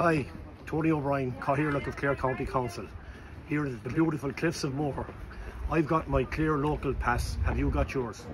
Hi, Tony O'Brien, Cathaoirleach of Clare County Council. Here at the beautiful Cliffs of Moher. I've got my Clare local pass. Have you got yours?